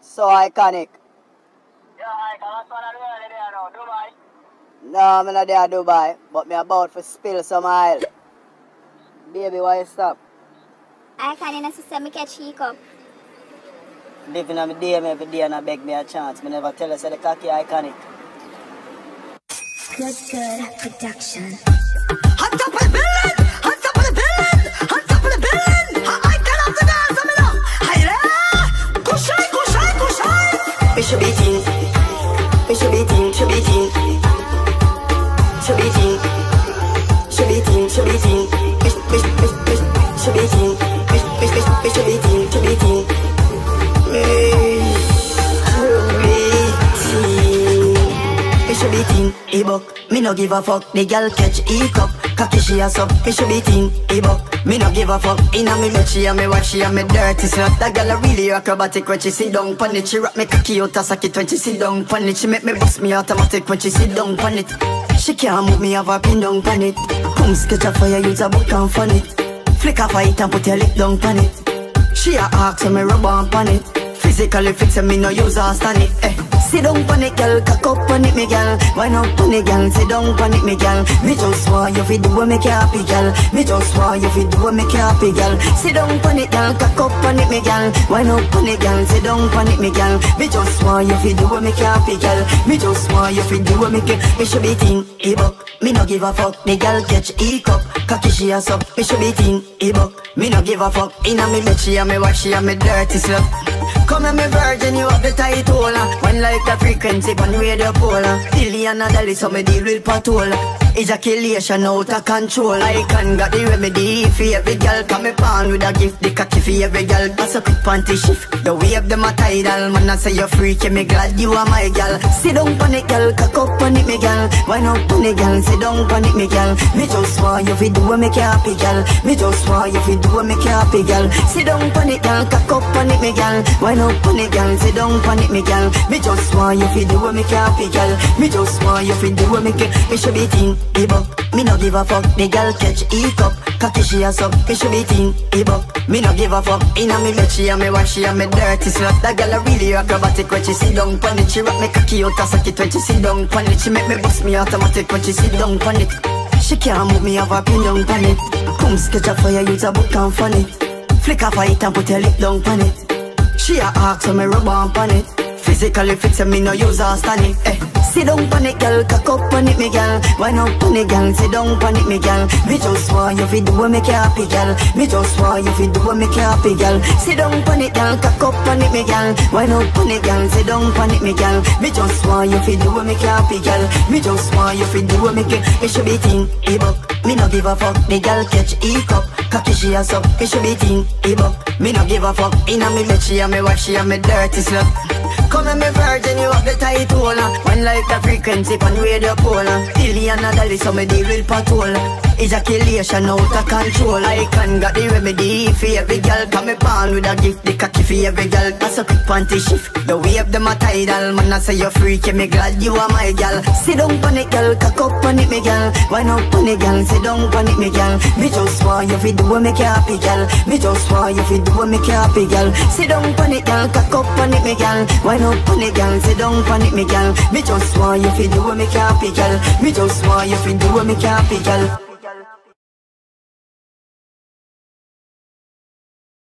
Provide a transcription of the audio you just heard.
So iconic. I can't go there now, Dubai. No, I'm not there Dubai, but me about to spill some oil. Baby, why you stop? I can't even system me catch hiccup. Living on my day, me every day and I beg me a chance. Me never tell her say the cocky iconic. Good, good production. On up of the we sh- we should be teen, should be. We should be be teen, e-book. Me no give a fuck. The girl catch e-cup. Cocky she a suck. We should be teen, e-book. Me no give a fuck. Inna me bed she a me watch she a me dirty slut. That girl a really acrobatic when she sit down pon it. She rock me cocky out a socket when she sit down pon it. She make me bust me automatic when she sit down pon it. She can't move me have her pin down pon it. Come sketch a fire use a book and fun it. Flick a fight and put your lip down pon it. She a ask so me rub on pon it. Physically and me no use her stand it. Eh. Sit down pon it, girl. Cock up pon it, me girl. Why not pon it, girl? Sit down pon it, me girl. Me just want you fi do what make you happy, girl. Me just want you fi do what make you happy, girl. Sit down pon it, girl. Cock up pon it, me girl. Why not pon it, girl? Sit down pon it, me girl. Me just want you fi do what make you happy, girl. Me just want you fi do what make you. Me should be teen, e-buck. Me no give a fuck. The girl catch e-cup. Cocky she a suck. Me should be teen, e-buck. Me no give a fuck. Inna me bed she a me watch she a me dirty slut. Come and me virgin, you have the title. One like the frequency, one radio polar Billion a dollar, so me deal with patola Ejaculation out of control. I can got the remedy for every girl Come me pan with a gift, the cocky for every girl Pass a quick panty shift, the wave them a tidal Man I say you're freaky, me glad you are my girl. Sit down pon it, girl, cock up pon it, me girl. Why not pon it, girl, sit down pon it, me girl. Me just want you fi do what make you happy, girl. Me just want you fi do what make you happy, girl. Sit down pon it, girl, cock up pon it, me girl. Why not pon it, girl, sit down pon it, me girl. Me just want you fi do what make you happy, girl. Me just want you fi do what make you Me should be teen, e-buck Me no give a fuck, the girl catch e-cup Cocky she a suck, me should be teen, e-buck Me no give a fuck, inna me bed she a me wash she a me dirty slut. That girl a really acrobatic when she sit down pon it. She rock me cocky out a socket when she sit down pon it. She make me bust me automatic when she sit down pon it. She can't move me have her pin down pon it. Come sketch a fire, use a book and fun it. Flick a fight and put your lip down pon it. She a ask so me rub on it. Physically fit me no use her stand it eh. Sit down pon it girl, cock up pon it me girl. Why not pon it girl, sit down pon it me girl. Me just want you fi do what make you happy girl. Me just want you fi do what make you happy girl. Sit down pon it girl, cock up pon it me girl. Why not pon it girl, sit down pon it me girl. Me just want you fi do what make you happy girl. Me just want you fi do what make you Me should be teen, e-buck Me no give a fuck, the girl catch e-cup Cocky she a suck, me should be teen, e-buck Me no give a fuck, inna me bed she a me wife, she a me dirty slut. Come and me virgin, you have the uh. One like the frequency, pan radio polar Billion a dollar, so me deal with patola Ejaculation out of control. I can got the remedy for every girl Come me pan with a gift, the cocky for every girl That's a quick panty shift, the wave them a tidal Man I say you're freaky, me glad you are my girl. Sit down pon it girl, cock up pon it me girl. Why not pon it girl, sit down pon it me girl. Me just want you fi do what make you happy girl. Me just want you fi do what make you happy girl. Sit down pon it girl, cock up pon it me girl. Why not pon it girl, sit down pon it me girl. Me just want you fi do what make you happy girl. Me just want you fi do what make you happy girl